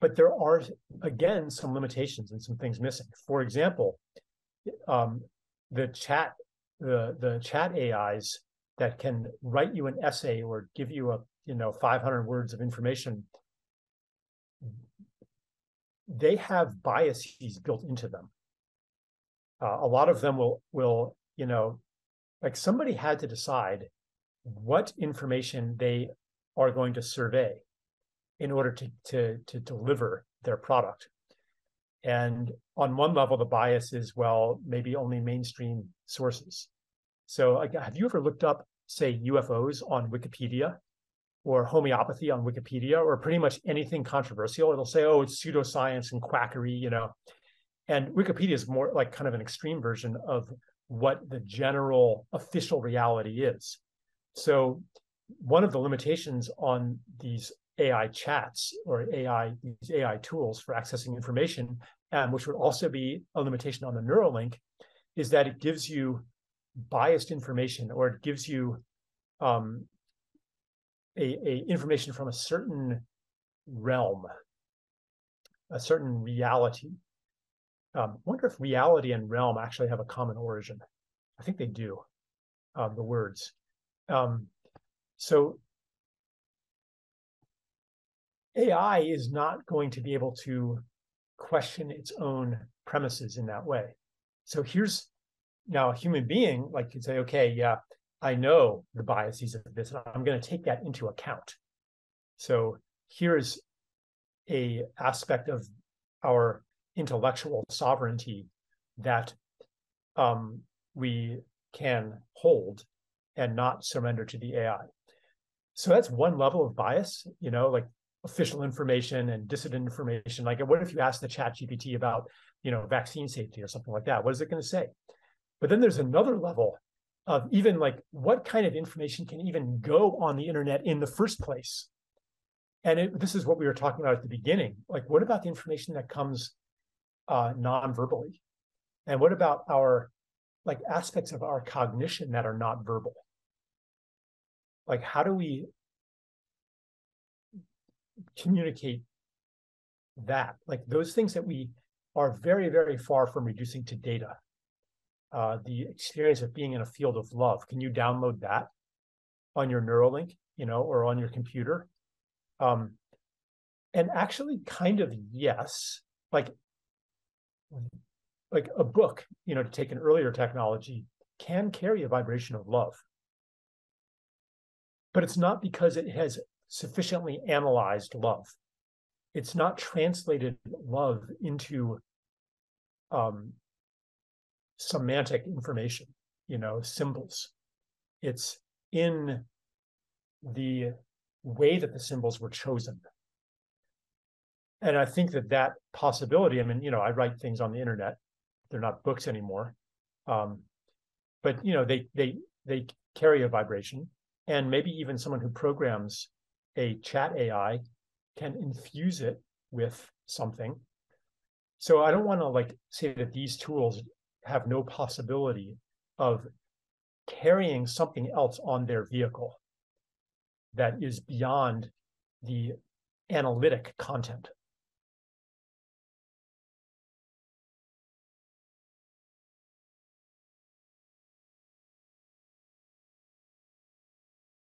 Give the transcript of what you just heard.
but there are again some limitations and some things missing. For example, um, the chat the the chat AIs that can write you an essay or give you a you know 500 words of information they have biases built into them uh, a lot of them will will you know like somebody had to decide what information they are going to survey in order to to to deliver their product. And on one level the bias is well maybe only mainstream sources. So have you ever looked up say ufos on wikipedia or homeopathy on wikipedia or pretty much anything controversial? It'll say oh it's pseudoscience and quackery you know. And wikipedia is more like kind of an extreme version of what the general official reality is. So one of the limitations on these AI chats or AI these AI tools for accessing information, um, which would also be a limitation on the Neuralink, is that it gives you biased information or it gives you um, a, a information from a certain realm, a certain reality. Um, wonder if reality and realm actually have a common origin. I think they do, um, the words. Um, so AI is not going to be able to question its own premises in that way. So here's now a human being, like you say, okay, yeah, I know the biases of this, and I'm going to take that into account. So here's a aspect of our intellectual sovereignty that um, we can hold and not surrender to the AI. So that's one level of bias, you know, like official information and dissident information. Like, what if you ask the chat GPT about, you know, vaccine safety or something like that? What is it going to say? But then there's another level of even like what kind of information can even go on the internet in the first place? And it, this is what we were talking about at the beginning. Like, what about the information that comes uh, non-verbally? And what about our like aspects of our cognition that are not verbal? Like, how do we communicate that. Like those things that we are very very far from reducing to data. Uh, the experience of being in a field of love. Can you download that on your neuralink you know or on your computer? Um, and actually kind of yes. Like like a book you know to take an earlier technology can carry a vibration of love. But it's not because it has sufficiently analyzed love. It's not translated love into um, semantic information, you know, symbols. It's in the way that the symbols were chosen. And I think that that possibility, I mean, you know, I write things on the internet. They're not books anymore. Um, but you know, they they they carry a vibration. And maybe even someone who programs a chat AI can infuse it with something. So I don't want to like say that these tools have no possibility of carrying something else on their vehicle that is beyond the analytic content.